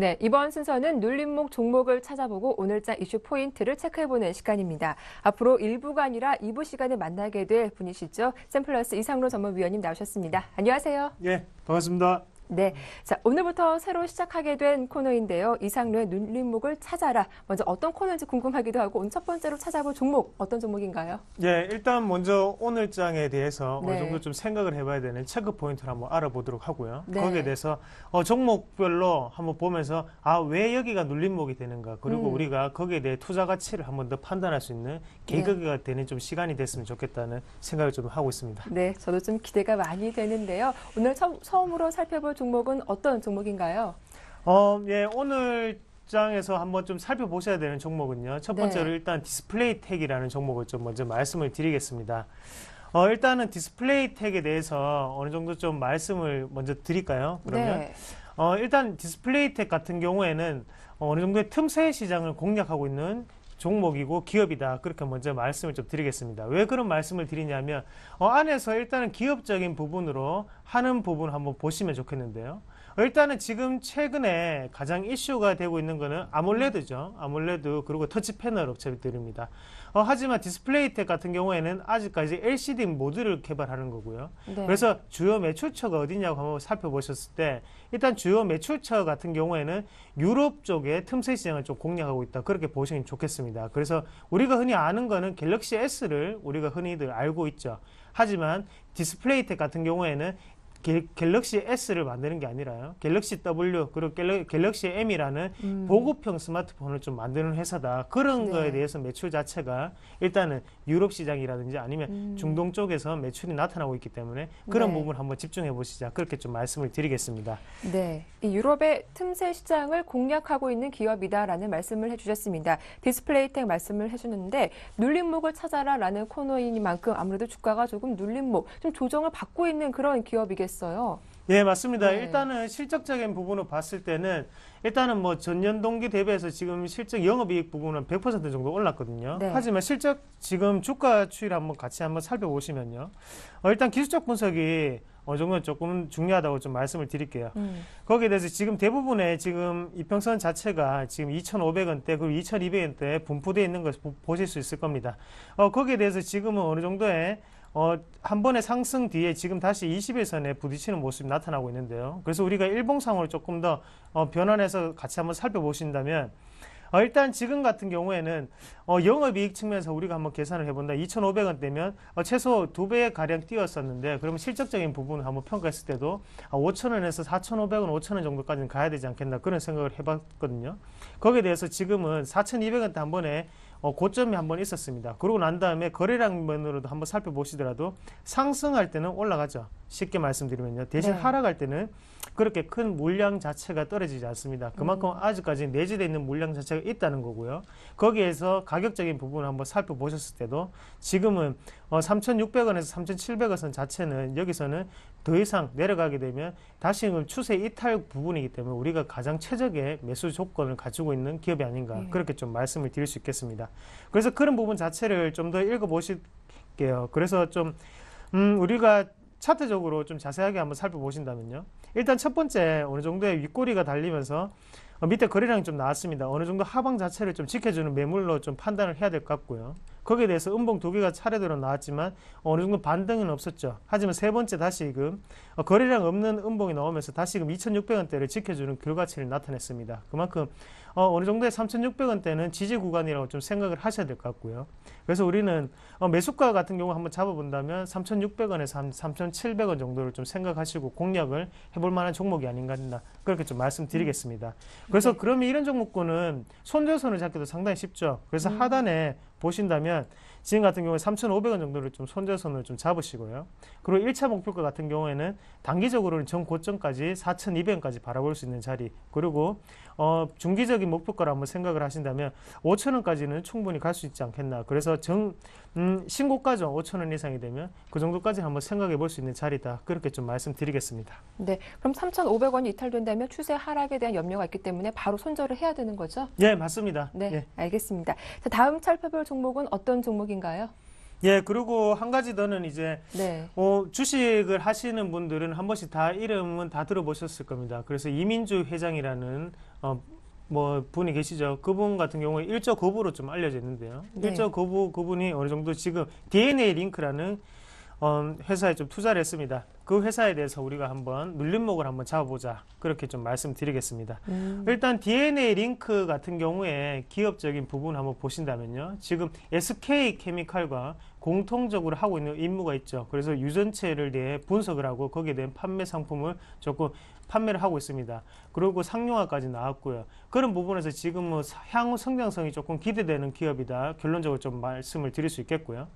네, 이번 순서는 눌림목 종목을 찾아보고 오늘자 이슈 포인트를 체크해보는 시간입니다. 앞으로 1부가 아니라 2부 시간에 만나게 될 분이시죠. 샘플러스 이상로 전문위원님 나오셨습니다. 안녕하세요. 예, 반갑습니다. 네, 자 오늘부터 새로 시작하게 된 코너인데요. 이상로의 눌림목을 찾아라. 먼저 어떤 코너인지 궁금하기도 하고 오늘 첫 번째로 찾아볼 종목 어떤 종목인가요? 예, 일단 먼저 오늘 장에 대해서 네. 어느 정도 좀 생각을 해봐야 되는 체크 포인트를 한번 알아보도록 하고요. 네. 거기에 대해서 어, 종목별로 한번 보면서 아 왜 여기가 눌림목이 되는가 그리고 음. 우리가 거기에 대해 투자 가치를 한번 더 판단할 수 있는 계기가 되는 좀 시간이 됐으면 좋겠다는 생각을 좀 하고 있습니다. 네, 저도 좀 기대가 많이 되는데요. 오늘 처, 처음으로 살펴볼 종목은 어떤 종목인가요? 어, 예, 오늘 장에서 한번 좀 살펴보셔야 되는 종목은요. 첫 네. 번째로 일단 디스플레이텍이라는 종목을 좀 먼저 말씀을 드리겠습니다. 어, 일단은 디스플레이텍에 대해서 어느 정도 좀 말씀을 먼저 드릴까요? 그러면 네. 어, 일단 디스플레이텍 같은 경우에는 어, 어느 정도의 틈새 시장을 공략하고 있는 종목이고 기업이다. 그렇게 먼저 말씀을 좀 드리겠습니다. 왜 그런 말씀을 드리냐면 어, 안에서 일단은 기업적인 부분으로 하는 부분을 한번 보시면 좋겠는데요. 어, 일단은 지금 최근에 가장 이슈가 되고 있는 거는 AMOLED죠. AMOLED 그리고 터치 패널 업체들입니다. 어, 하지만 디스플레이텍 같은 경우에는 아직까지 LCD 모듈을 개발하는 거고요. 네. 그래서 주요 매출처가 어디냐고 한번 살펴보셨을 때 일단 주요 매출처 같은 경우에는 유럽 쪽에 틈새 시장을 좀 공략하고 있다. 그렇게 보시면 좋겠습니다. 그래서 우리가 흔히 아는 거는 갤럭시 S를 우리가 흔히들 알고 있죠. 하지만 디스플레이텍 같은 경우에는 갤- 갤럭시 S를 만드는 게 아니라요. 갤럭시 W 그리고 갤럭, 갤럭시 M이라는 음. 보급형 스마트폰을 좀 만드는 회사다. 그런 네. 거에 대해서 매출 자체가 일단은 유럽 시장이라든지 아니면 음. 중동 쪽에서 매출이 나타나고 있기 때문에 그런 네. 부분 한번 집중해 보시자. 그렇게 좀 말씀을 드리겠습니다. 네, 이 유럽의 틈새 시장을 공략하고 있는 기업이다라는 말씀을 해주셨습니다. 디스플레이텍 말씀을 해주는데 눌림목을 찾아라라는 코너이니만큼 아무래도 주가가 조금 눌림목, 좀 조정을 받고 있는 그런 기업이겠어요. 예, 맞습니다. 네. 일단은 실적적인 부분을 봤을 때는 일단은 뭐 전년 동기 대비해서 지금 실적 영업이익 부분은 100% 정도 올랐거든요. 네. 하지만 실적 지금 주가 추이를 한번 같이 한번 살펴보시면요. 어, 일단 기술적 분석이 어느 정도 조금 중요하다고 좀 말씀을 드릴게요. 음, 거기에 대해서 지금 대부분의 지금 이평선 자체가 지금 2,500원대 그리고 2,200원대 분포되어 있는 것을 보- 보실 수 있을 겁니다. 어, 거기에 대해서 지금은 어느 정도의 어, 한 번의 상승 뒤에 지금 다시 20일선에 부딪히는 모습이 나타나고 있는데요. 그래서 우리가 일봉상으로 조금 더 어, 변환해서 같이 한번 살펴보신다면 어, 일단 지금 같은 경우에는 어, 영업이익 측면에서 우리가 한번 계산을 해본다. 2,500원대면 어, 최소 두배 가량 뛰었었는데 그러면 실적적인 부분을 한번 평가했을 때도 아, 5,000원에서 4,500원, 5,000원 정도까지는 가야 되지 않겠나 그런 생각을 해봤거든요. 거기에 대해서 지금은 4,200원대 한 번에 어, 고점이 한 번 있었습니다. 그러고 난 다음에 거래량면으로도 한번 살펴보시더라도 상승할 때는 올라가죠. 쉽게 말씀드리면요. 대신 네. 하락할 때는 그렇게 큰 물량 자체가 떨어지지 않습니다. 그만큼 아직까지 내재되어 있는 물량 자체가 있다는 거고요. 거기에서 가격적인 부분을 한번 살펴보셨을 때도 지금은 어, 3,600원에서 3,700원 자체는 여기서는 더 이상 내려가게 되면 다시금 추세 이탈 부분이기 때문에 우리가 가장 최적의 매수 조건을 가지고 있는 기업이 아닌가 예. 그렇게 좀 말씀을 드릴 수 있겠습니다. 그래서 그런 부분 자체를 좀 더 읽어보실게요. 그래서 좀 음, 우리가 차트적으로 좀 자세하게 한번 살펴보신다면요. 일단 첫 번째 어느 정도의 윗꼬리가 달리면서 어, 밑에 거래량이 좀 나왔습니다. 어느 정도 하방 자체를 좀 지켜주는 매물로 좀 판단을 해야 될 것 같고요. 거기에 대해서 음봉 두 개가 차례대로 나왔지만 어느 정도 반등은 없었죠. 하지만 세 번째 다시금 어, 거래량 없는 음봉이 나오면서 다시금 2,600원대를 지켜주는 결과치를 나타냈습니다. 그만큼 어, 어느 정도의 3,600원대는 지지 구간이라고 좀 생각을 하셔야 될 것 같고요. 그래서 우리는 어, 매수가 같은 경우 한번 잡아본다면 3,600원에서 한 3,700원 정도를 좀 생각하시고 공략을 해볼 만한 종목이 아닌가 그렇게 좀 말씀드리겠습니다. 그래서 그러면 이런 종목군은 손절선을 잡기도 상당히 쉽죠. 그래서 하단에 보신다면 지금 같은 경우에 3,500원 정도를 좀 손절선을 좀 잡으시고요. 그리고 1차 목표가 같은 경우에는 단기적으로는 전 고점까지 4,200원까지 바라볼 수 있는 자리 그리고 어, 중기적인 목표가를 한번 생각을 하신다면 5,000원까지는 충분히 갈 수 있지 않겠나. 그래서 정, 음, 신고가죠. 5,000원 이상이 되면 그 정도까지 한번 생각해 볼 수 있는 자리다. 그렇게 좀 말씀드리겠습니다. 네. 그럼 3,500원이 이탈된다면 추세 하락에 대한 염려가 있기 때문에 바로 손절을 해야 되는 거죠? 예, 맞습니다. 네. 예. 알겠습니다. 자, 다음 살펴볼 종목은 어떤 종목인가요? 예, 그리고 한 가지 더는 이제 네. 어, 주식을 하시는 분들은 한 번씩 다 이름은 다 들어보셨을 겁니다. 그래서 이민주 회장이라는 어, 뭐 분이 계시죠. 그분 같은 경우에 일조 거부로 좀 알려져 있는데요. 네. 일조 거부 그분이 어느 정도 지금 DNA 링크라는 어, 회사에 좀 투자를 했습니다. 그 회사에 대해서 우리가 한번 눌림목을 한번 잡아보자. 그렇게 좀 말씀드리겠습니다. 음, 일단 DNA 링크 같은 경우에 기업적인 부분 한번 보신다면요. 지금 SK 케미칼과 공통적으로 하고 있는 임무가 있죠. 그래서 유전체를 대해 분석을 하고 거기에 대한 판매 상품을 조금 판매를 하고 있습니다. 그리고 상용화까지 나왔고요. 그런 부분에서 지금 뭐 향후 성장성이 조금 기대되는 기업이다. 결론적으로 좀 말씀을 드릴 수 있겠고요.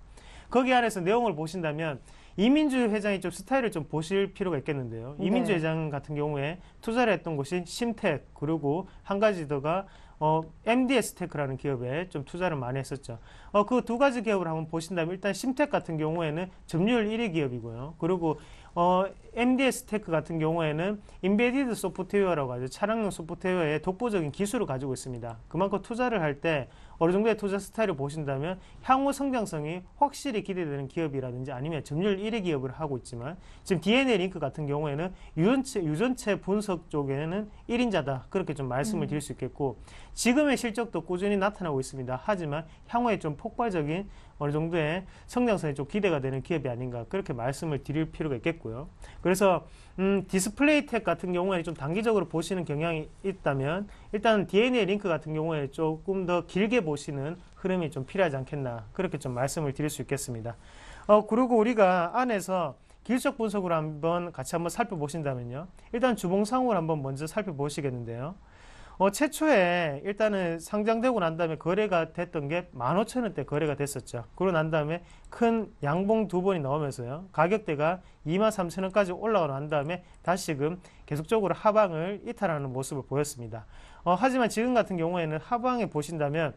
거기 안에서 내용을 보신다면 이민주 회장이 좀 스타일을 좀 보실 필요가 있겠는데요. 이민주 네. 회장 같은 경우에 투자를 했던 곳이 심텍 그리고 한 가지 더가 어, MDS 테크라는 기업에 좀 투자를 많이 했었죠. 어, 그 두 가지 기업을 한번 보신다면 일단 심텍 같은 경우에는 점유율 1위 기업이고요. 그리고 어, MDS 테크 같은 경우에는 embedded 소프트웨어라고 하죠. 차량용 소프트웨어의 독보적인 기술을 가지고 있습니다. 그만큼 투자를 할때 어느 정도의 투자 스타일을 보신다면 향후 성장성이 확실히 기대되는 기업이라든지 아니면 점유율 1위 기업을 하고 있지만 지금 DNA 링크 같은 경우에는 유전체, 유전체 분석 쪽에는 1인자다. 그렇게 좀 말씀을 드릴 수 있겠고 지금의 실적도 꾸준히 나타나고 있습니다. 하지만 향후에 좀 폭발적인 어느 정도의 성장성이 좀 기대가 되는 기업이 아닌가 그렇게 말씀을 드릴 필요가 있겠고요. 그래서 음, 디스플레이텍 같은 경우에 좀 단기적으로 보시는 경향이 있다면 일단 DNA 링크 같은 경우에 조금 더 길게 보시는 흐름이 좀 필요하지 않겠나 그렇게 좀 말씀을 드릴 수 있겠습니다. 어, 그리고 우리가 안에서 기술적 분석으로 한번 같이 한번 살펴보신다면요. 일단 주봉상으로 한번 먼저 살펴보시겠는데요. 어, 최초에 일단은 상장되고 난 다음에 거래가 됐던 게 15,000원대 거래가 됐었죠. 그러고 난 다음에 큰 양봉 두 번이 나오면서요. 가격대가 23,000원까지 올라가고 난 다음에 다시금 계속적으로 하방을 이탈하는 모습을 보였습니다. 어, 하지만 지금 같은 경우에는 하방에 보신다면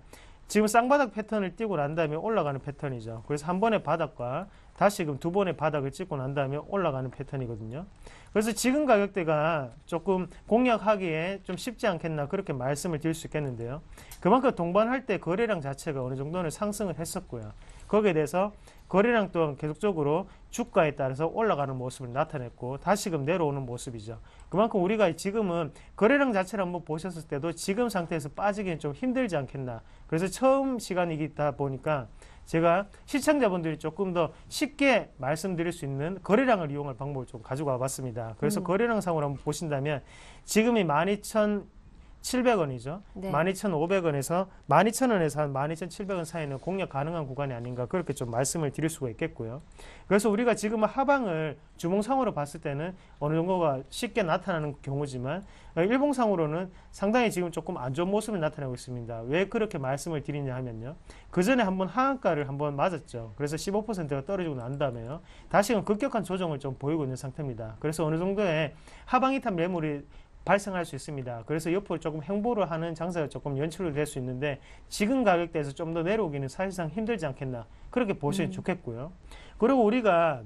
지금 쌍바닥 패턴을 띄고 난 다음에 올라가는 패턴이죠. 그래서 한 번의 바닥과 다시금 두 번의 바닥을 찍고 난 다음에 올라가는 패턴이거든요. 그래서 지금 가격대가 조금 공략하기에 좀 쉽지 않겠나 그렇게 말씀을 드릴 수 있겠는데요. 그만큼 동반할 때 거래량 자체가 어느 정도는 상승을 했었고요. 거기에 대해서 거래량 또한 계속적으로 주가에 따라서 올라가는 모습을 나타냈고 다시금 내려오는 모습이죠. 그만큼 우리가 지금은 거래량 자체를 한번 보셨을 때도 지금 상태에서 빠지기는 좀 힘들지 않겠나. 그래서 처음 시간이다 보니까 제가 시청자분들이 조금 더 쉽게 말씀드릴 수 있는 거래량을 이용할 방법을 좀 가지고 와봤습니다. 그래서 음. 거래량 상으로 한번 보신다면 지금이 12,000 12,700원이죠. 네. 12,500원에서 12,000원에서 한 12,700원 사이는 공략 가능한 구간이 아닌가 그렇게 좀 말씀을 드릴 수가 있겠고요. 그래서 우리가 지금 하방을 주봉상으로 봤을 때는 어느 정도가 쉽게 나타나는 경우지만 어, 일봉상으로는 상당히 지금 조금 안 좋은 모습을 나타내고 있습니다. 왜 그렇게 말씀을 드리냐 하면요. 그 전에 한번 하한가를 한번 맞았죠. 그래서 15%가 떨어지고 난 다음에요. 다시금 급격한 조정을 좀 보이고 있는 상태입니다. 그래서 어느 정도의 하방 이탈 매물이 발생할 수 있습니다. 그래서 옆으로 조금 행보를 하는 장세가 조금 연출이 될수 있는데 지금 가격대에서 좀 더 내려오기는 사실상 힘들지 않겠나 그렇게 보시면 좋겠고요. 그리고 우리가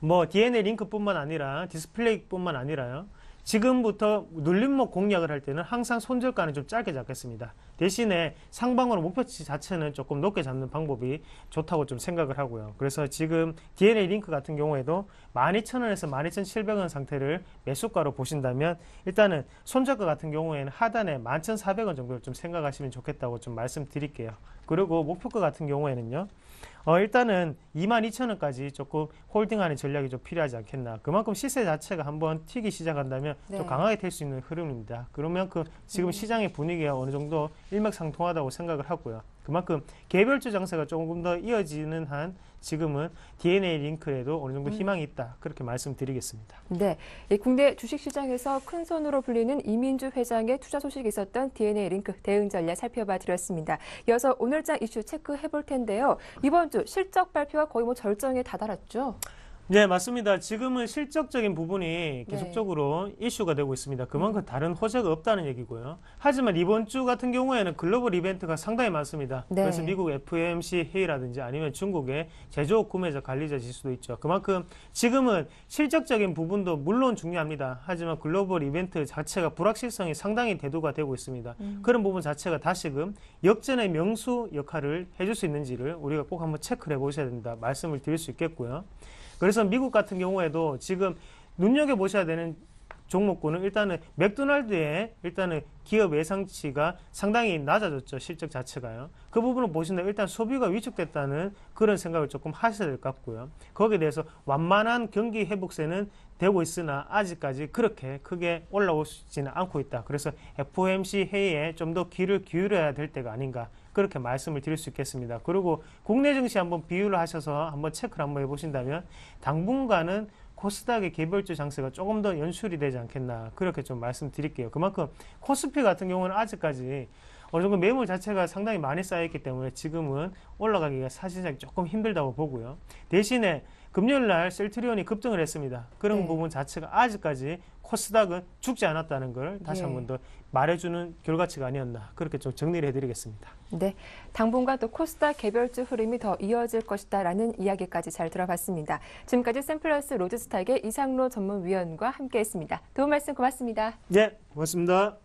뭐 DNA 링크뿐만 아니라 디스플레이뿐만 아니라요. 지금부터 눌림목 공략을 할 때는 항상 손절가는 좀 짧게 잡겠습니다. 대신에 상방으로 목표치 자체는 조금 높게 잡는 방법이 좋다고 좀 생각을 하고요. 그래서 지금 DNA 링크 같은 경우에도 12,000원에서 12,700원 상태를 매수가로 보신다면 일단은 손절가 같은 경우에는 하단에 11,400원 정도를 좀 생각하시면 좋겠다고 좀 말씀드릴게요. 그리고 목표가 같은 경우에는요. 어, 일단은 22,000원까지 조금 홀딩하는 전략이 좀 필요하지 않겠나. 그만큼 시세 자체가 한번 튀기 시작한다면 네. 좀 강하게 될 수 있는 흐름입니다. 그러면 그 지금 시장의 분위기가 어느 정도 일맥상통하다고 생각을 하고요. 그만큼 개별주 장세가 조금 더 이어지는 한 지금은 DNA 링크에도 어느 정도 희망이 있다. 그렇게 말씀드리겠습니다. 네, 이 국내 주식시장에서 큰 손으로 불리는 이민주 회장의 투자 소식이 있었던 DNA 링크 대응 전략 살펴봐 드렸습니다. 이어서 오늘장 이슈 체크해 볼 텐데요. 이번 주 실적 발표가 거의 뭐 절정에 다다랐죠. 네, 맞습니다. 지금은 실적적인 부분이 계속적으로 이슈가 되고 있습니다. 그만큼 다른 호재가 없다는 얘기고요. 하지만 이번 주 같은 경우에는 글로벌 이벤트가 상당히 많습니다. 네. 그래서 미국 FOMC 회의라든지 아니면 중국의 제조업 구매자 관리자 지수도 있죠. 그만큼 지금은 실적적인 부분도 물론 중요합니다. 하지만 글로벌 이벤트 자체가 불확실성이 상당히 대두가 되고 있습니다. 그런 부분 자체가 다시금 역전의 명수 역할을 해줄 수 있는지를 우리가 꼭 한번 체크를 해보셔야 된다. 말씀을 드릴 수 있겠고요. 그래서 미국 같은 경우에도 지금 눈여겨보셔야 되는 종목군은 일단은 맥도날드의 일단은 기업 예상치가 상당히 낮아졌죠. 실적 자체가요. 그 부분을 보신다면 일단 소비가 위축됐다는 그런 생각을 조금 하셔야 될 것 같고요. 거기에 대해서 완만한 경기 회복세는 되고 있으나 아직까지 그렇게 크게 올라오지는 않고 있다. 그래서 FOMC 회의에 좀 더 귀를 기울여야 될 때가 아닌가. 그렇게 말씀을 드릴 수 있겠습니다. 그리고 국내 증시 한번 비유를 하셔서 한번 체크를 한번 해보신다면 당분간은 코스닥의 개별주 장세가 조금 더 연출이 되지 않겠나 그렇게 좀 말씀드릴게요. 그만큼 코스피 같은 경우는 아직까지 어느 정도 매물 자체가 상당히 많이 쌓여있기 때문에 지금은 올라가기가 사실상 조금 힘들다고 보고요. 대신에 금요일 날 셀트리온이 급등을 했습니다. 그런 네. 부분 자체가 아직까지 코스닥은 죽지 않았다는 걸 다시 예. 한번 더 말해주는 결과치가 아니었나 그렇게 좀 정리를 해드리겠습니다. 네, 당분간 또 코스닥 개별주 흐름이 더 이어질 것이다라는 이야기까지 잘 들어봤습니다. 지금까지 샘플러스 로드스탁의 이상로 전문위원과 함께했습니다. 도움 말씀 고맙습니다. 네, 고맙습니다.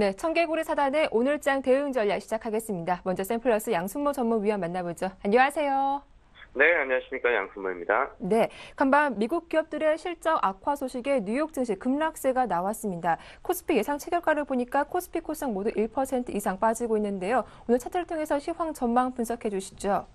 네, 청개구리 사단의 오늘장 대응 전략 시작하겠습니다. 먼저 샘플러스 양순모 전문위원 만나보죠. 안녕하세요. 네, 안녕하십니까. 양순모입니다. 네, 간밤 미국 기업들의 실적 악화 소식에 뉴욕 증시 급락세가 나왔습니다. 코스피 예상 체결가를 보니까 코스피 코스닥 모두 1% 이상 빠지고 있는데요. 오늘 차트를 통해서 시황 전망 분석해 주시죠.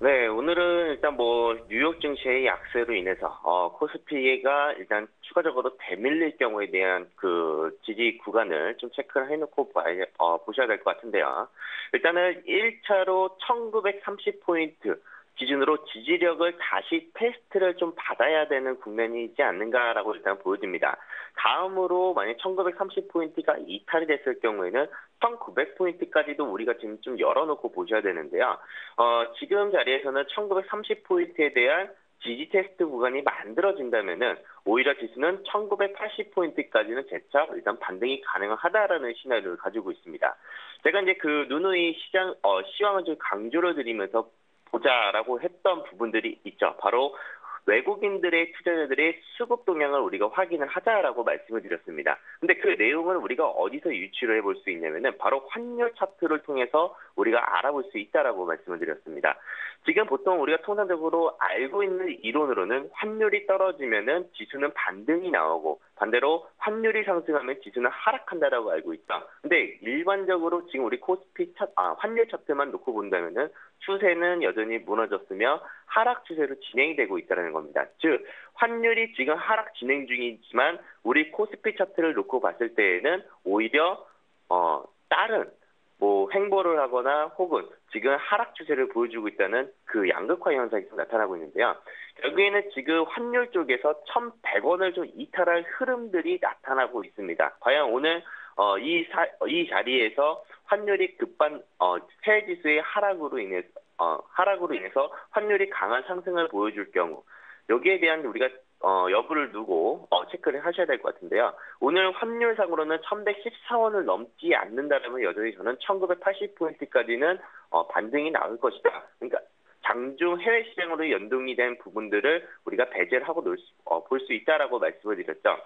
네, 오늘은 일단 뭐 뉴욕 증시의 약세로 인해서 어, 코스피가 일단 추가적으로 대밀릴 경우에 대한 그 지지 구간을 좀 체크를 해놓고 봐야, 어, 보셔야 될 것 같은데요. 일단은 1차로 1930포인트 기준으로 지지력을 다시 테스트를 좀 받아야 되는 국면이지 않는가라고 일단 보여집니다. 다음으로 만약 1930포인트가 이탈이 됐을 경우에는 1900포인트까지도 우리가 지금 좀 열어놓고 보셔야 되는데요. 어, 지금 자리에서는 1930포인트에 대한 지지 테스트 구간이 만들어진다면은 오히려 지수는 1980포인트까지는 재차 일단 반등이 가능하다라는 시나리오를 가지고 있습니다. 제가 이제 그 누누이 시장 어, 시황을 좀 강조를 드리면서 보자라고 했던 부분들이 있죠. 바로 외국인들의 투자자들의 수급 동향을 우리가 확인을 하자라고 말씀을 드렸습니다. 근데 그 내용을 우리가 어디서 유추를 해볼 수 있냐면은 바로 환율 차트를 통해서 우리가 알아볼 수 있다라고 말씀을 드렸습니다. 지금 보통 우리가 통상적으로 알고 있는 이론으로는 환율이 떨어지면은 지수는 반등이 나오고 반대로 환율이 상승하면 지수는 하락한다라고 알고 있다. 근데 일반적으로 지금 우리 코스피 차, 아, 환율 차트만 놓고 본다면은 추세는 여전히 무너졌으며 하락 추세로 진행이 되고 있다는 겁니다. 즉 환율이 지금 하락 진행 중이지만 우리 코스피 차트를 놓고 봤을 때에는 오히려 어 다른 뭐 횡보를 하거나 혹은 지금 하락 추세를 보여주고 있다는 그 양극화 현상이 좀 나타나고 있는데요. 여기에는 지금 환율 쪽에서 1,100원을 좀 이탈할 흐름들이 나타나고 있습니다. 과연 오늘 어, 이, 사, 이 자리에서 환율이 급반 어, 해외 지수의 하락으로 인해 어, 하락으로 인해서 환율이 강한 상승을 보여줄 경우 여기에 대한 우리가 어, 여부를 두고 어, 체크를 하셔야 될 것 같은데요. 오늘 환율상으로는 1114원을 넘지 않는다면 여전히 저는 1980포인트까지는 어, 반등이 나올 것이다. 그러니까 장중 해외 시장으로 연동이 된 부분들을 우리가 배제를 하고 어, 볼수 있다라고 말씀을 드렸죠.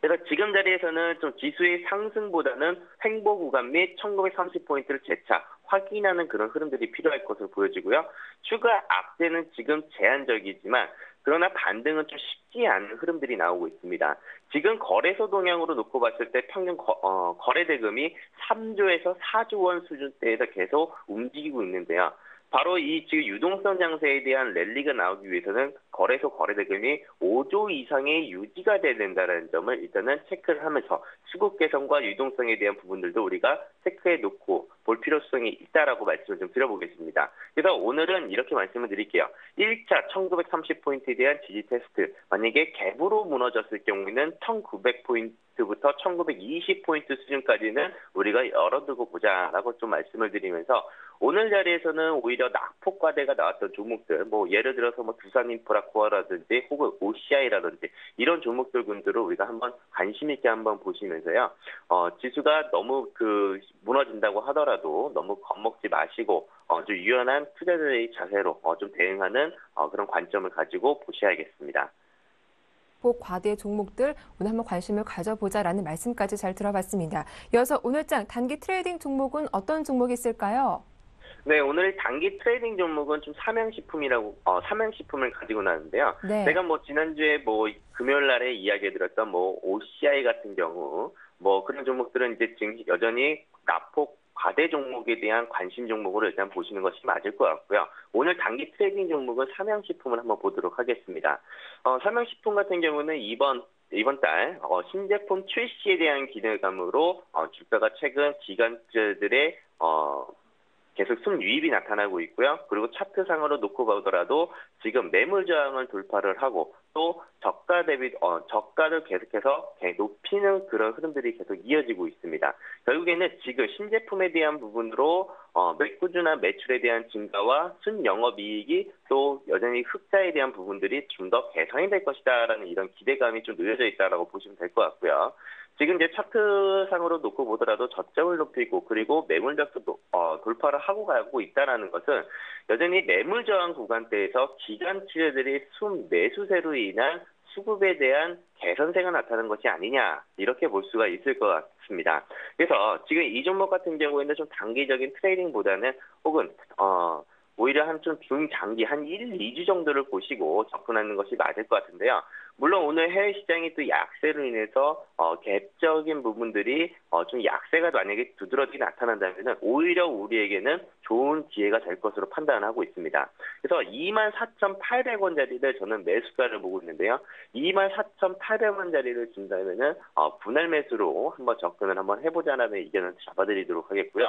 그래서 지금 자리에서는 좀 지수의 상승보다는 횡보 구간 및 1930포인트를 재차 확인하는 그런 흐름들이 필요할 것으로 보여지고요. 추가 악재는 지금 제한적이지만 그러나 반등은 좀 쉽지 않은 흐름들이 나오고 있습니다. 지금 거래소 동향으로 놓고 봤을 때 평균 거, 어, 거래 대금이 3조에서 4조 원 수준대에서 계속 움직이고 있는데요. 바로 이 지금 유동성 장세에 대한 랠리가 나오기 위해서는 거래소 거래 대금이 5조 이상의 유지가 돼야 된다는 점을 일단은 체크를 하면서 수급 개선과 유동성에 대한 부분들도 우리가 체크해 놓고 볼 필요성이 있다라고 말씀을 좀 드려보겠습니다. 그래서 오늘은 이렇게 말씀을 드릴게요. 1차 1930포인트에 대한 지지 테스트 만약에 갭으로 무너졌을 경우에는 1900포인트 부터 1920 포인트 수준까지는 우리가 열어두고 보자라고 좀 말씀을 드리면서 오늘 자리에서는 오히려 낙폭과대가 나왔던 종목들, 뭐 예를 들어서 뭐 두산인프라코어라든지 혹은 OCI라든지 이런 종목들 군들을 우리가 한번 관심 있게 한번 보시면서요. 어, 지수가 너무 그 무너진다고 하더라도 너무 겁먹지 마시고 어, 좀 유연한 투자자의 자세로 어, 좀 대응하는 어, 그런 관점을 가지고 보셔야겠습니다. 낙폭 과대 종목들 오늘 한번 관심을 가져보자라는 말씀까지 잘 들어봤습니다. 이어서 오늘장 단기 trading 종목은 어떤 종목이 있을까요? 네, 오늘 단기 trading 종목은 좀 삼양식품이라고, 어, 삼양식품을 가지고 나왔는데요. 네. 제가 뭐 지난주에 뭐 금요일 날에 이야기 드렸던 뭐 OCI 같은 경우, 뭐 그런 종목들은 이제 지금 여전히 낙폭 과대 종목에 대한 관심 종목으로 일단 보시는 것이 맞을 것 같고요. 오늘 단기 trading 종목은 삼양식품을 한번 보도록 하겠습니다. 어, 삼양식품 같은 경우는 이번 이번 달 어, 신제품 출시에 대한 기대감으로 어, 주가가 최근 기관주들의 어, 계속 순유입이 나타나고 있고요. 그리고 차트상으로 놓고 보더라도 지금 매물 저항을 돌파를 하고 또 저가 대비 어, 저가를 계속해서 높이는 그런 흐름들이 계속 이어지고 있습니다. 결국에는 지금 신제품에 대한 부분으로 어, 매꾸준한 매출에 대한 증가와 순영업이익이 또 여전히 흑자에 대한 부분들이 좀 더 개선이 될 것이다라는 이런 기대감이 좀 놓여져 있다라고 보시면 될 것 같고요. 지금 이제 차트상으로 놓고 보더라도 저점을 높이고 그리고 매물적도 어, 돌파를 하고 가고 있다라는 것은 여전히 매물 저항 구간대에서 기간 치료들이 순 매수세로 인한 수급에 대한 개선세가 나타나는 것이 아니냐 이렇게 볼 수가 있을 것 같습니다. 그래서 지금 이 종목 같은 경우에는 좀 단기적인 트레이딩보다는 혹은 어 오히려 한 좀 중장기 한 1, 2주 정도를 보시고 접근하는 것이 맞을 것 같은데요. 물론 오늘 해외 시장이 또 약세로 인해서 어, 갭적인 부분들이 어, 좀 약세가 만약에 두드러지게 나타난다면 오히려 우리에게는 좋은 기회가 될 것으로 판단하고 있습니다. 그래서 24,800원짜리를 저는 매수가를 보고 있는데요. 24,800원짜리를 준다면은 어, 분할 매수로 한번 접근을 한번 해보자라는 의견을 잡아드리도록 하겠고요.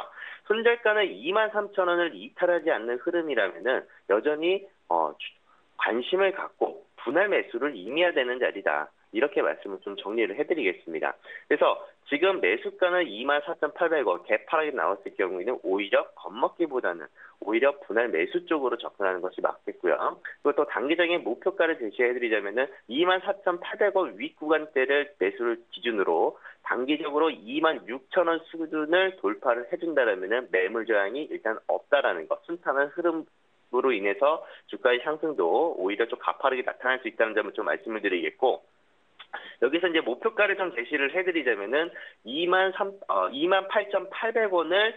손절가는 23,000원을 이탈하지 않는 흐름이라면은 여전히 어, 주- 관심을 갖고 분할 매수를 임해야 되는 자리다. 이렇게 말씀을 좀 정리를 해드리겠습니다. 그래서 지금 매수가는 24,800원 개파락이 나왔을 경우에는 오히려 겁먹기보다는 오히려 분할 매수 쪽으로 접근하는 것이 맞겠고요. 그리고 또 단기적인 목표가를 제시해드리자면은 24,800원 윗 구간대를 매수를 기준으로 단기적으로 26,000원 수준을 돌파를 해준다라면은 매물 저항이 일단 없다라는 것, 순탄한 흐름 으로 인해서 주가의 상승도 오히려 좀 가파르게 나타날 수 있다는 점을 좀 말씀을 드리겠고 여기서 이제 목표가를 좀 제시를 해드리자면은 2만 3, 어, 2만 8,800원을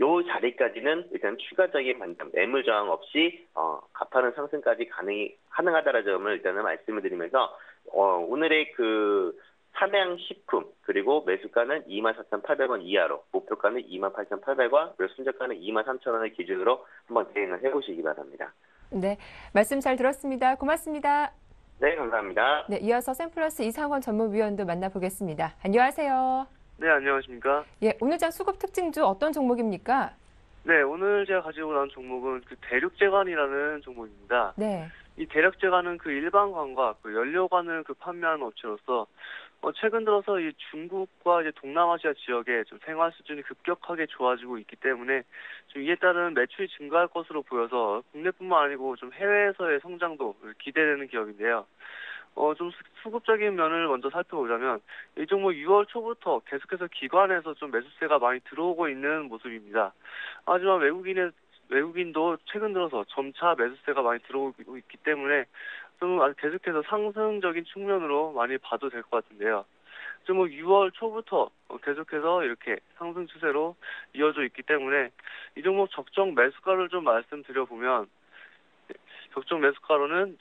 요 자리까지는 일단 추가적인 반등, 매물 저항 없이 어, 가파른 상승까지 가능이 가능하다는 점을 일단은 말씀을 드리면서 어, 오늘의 그 삼양식품 그리고 매수가는 24,800원 이하로 목표가는 28,800원 그리고 순저가는 23,000원을 기준으로 한번 대응을 해보시기 바랍니다. 네, 말씀 잘 들었습니다. 고맙습니다. 네, 감사합니다. 네, 이어서 샘플러스 이상원 전문위원도 만나보겠습니다. 안녕하세요. 네, 안녕하십니까. 예, 오늘 장 수급 특징주 어떤 종목입니까? 네, 오늘 제가 가지고 나온 종목은 그 대륙재관이라는 종목입니다. 네, 이 대륙재관은 그 일반관과 그 연료관을 그 판매하는 업체로서 어, 최근 들어서 이 중국과 이제 동남아시아 지역에 좀 생활 수준이 급격하게 좋아지고 있기 때문에 좀 이에 따른 매출이 증가할 것으로 보여서 국내뿐만 아니고 좀 해외에서의 성장도 기대되는 기업인데요. 어, 좀 수- 수급적인 면을 먼저 살펴보자면 이 종목 6월 초부터 계속해서 기관에서 좀 매수세가 많이 들어오고 있는 모습입니다. 하지만 외국인의 외국인도 최근 들어서 점차 매수세가 많이 들어오고 있기 때문에 좀 계속해서 상승적인 측면으로 많이 봐도 될 것 같은데요. 좀 6월 초부터 어, 계속해서 이렇게 상승 추세로 이어져 있기 때문에 이 종목 적정 매수가를 좀 말씀드려 보면 적정 매수가로는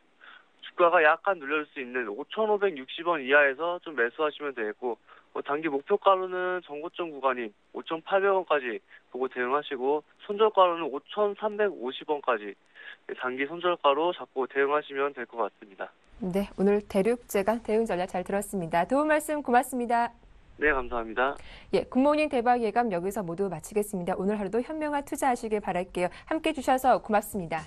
주가가 약간 눌릴 수 있는 5,560원 이하에서 좀 매수하시면 되겠고 어, 단기 목표가로는 정고점 구간인 5,800원까지 보고 대응하시고 손절가로는 5,350원까지 단기 손절가로 잡고 대응하시면 될 것 같습니다. 네, 오늘 대륙제가 대응 전략 잘 들었습니다. 도움 말씀 고맙습니다. 네, 감사합니다. 예, 굿모닝 대박 예감 여기서 모두 마치겠습니다. 오늘 하루도 현명한 투자하시길 바랄게요. 함께 해주셔서 고맙습니다.